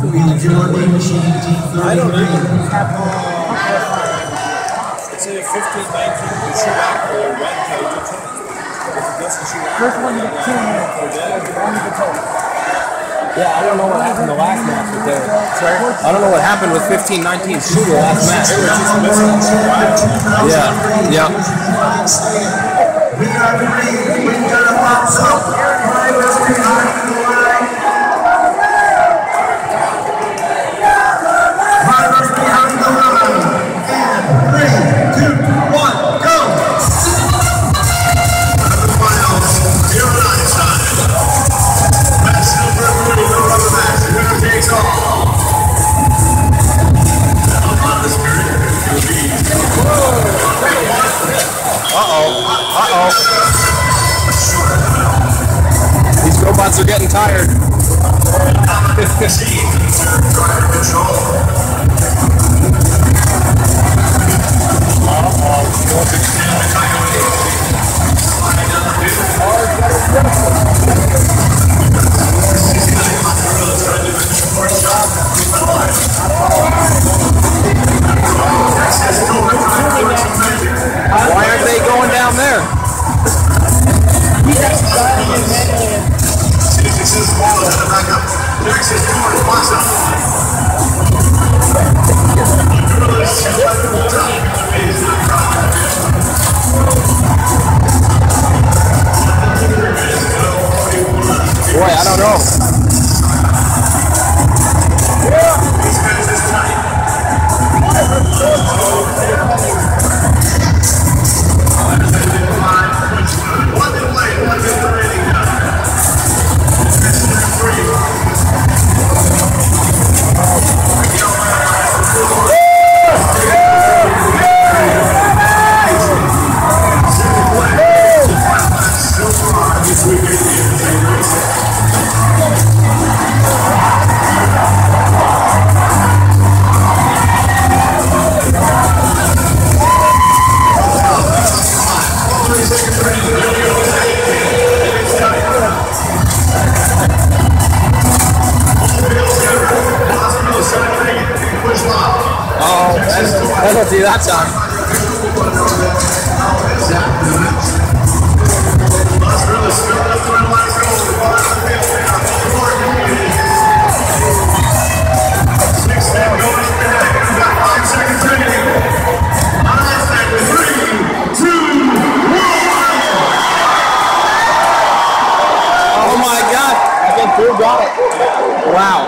Jordan Machine Team I don't 33. either. It's either 15, 19, you shoot out or cage or two. If it doesn't shoot out, First one to get two minutes. or dead. One to the total. Yeah, I don't know what happened the last match with there. I don't know what happened with 15-19 shooter last match. Yeah, yeah. Uh-oh. These robots are getting tired. Boy, I don't know. Oh, that time. Five seconds remaining. On our side, three, two, one. Oh my God! I think Drew got it. Wow.